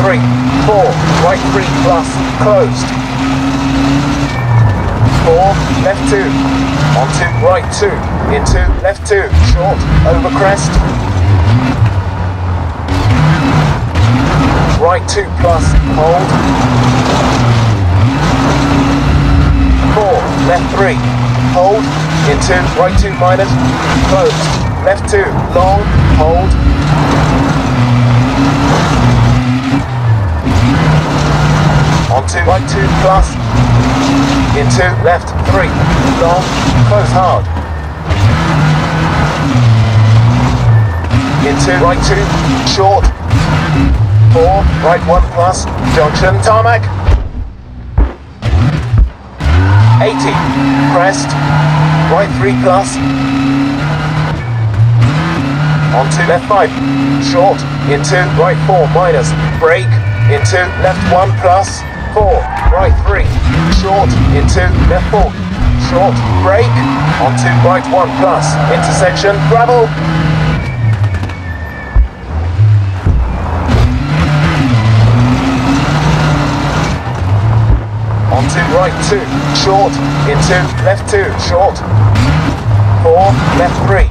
three, four, right three plus, closed. Four, left two, onto right two, into left two, short, over crest. Right two plus, hold. Four, left three, hold, into right two minus, closed. Left two, long, hold, two plus, into left three, long, close hard, In two, right two, short, four, right one plus, junction, tarmac, 80, crest, right three plus, onto left five, short, in two, right four minus, brake, two, left one plus, four, right three, short, in two, left four, short, brake, on two, right one plus, intersection, gravel, on two, right two, short, into left two, short, four, left three,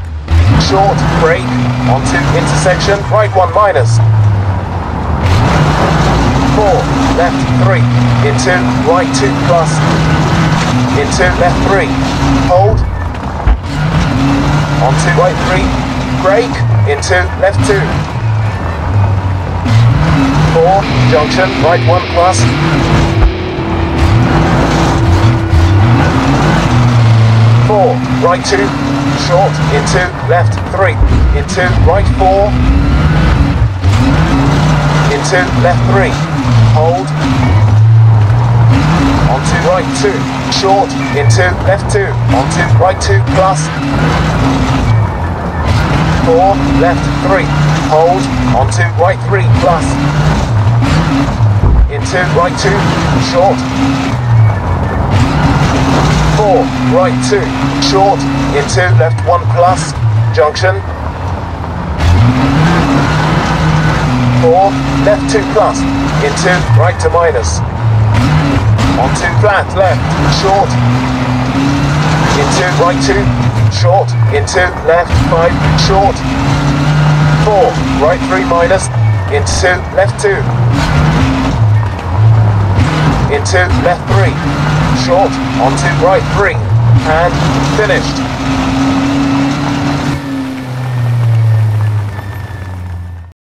short, brake, on two, intersection, right one minus, four, left three, into right two plus, into left three, hold, onto right three, brake, into left two, four, junction, right one plus, four, right two, short, into left three, into right four, into left three, hold, On two, right two, short, in two, left two, on two, right two plus, four, left three, hold, on two, right three plus, In two, right two, short, four, right two, short, into left one plus, junction. Four, left two plus, into right two minus. On 2 flat, left, short, into right two, short, into left five, short. Four, right three minus, into left two, into left three, short, onto right three, and finished.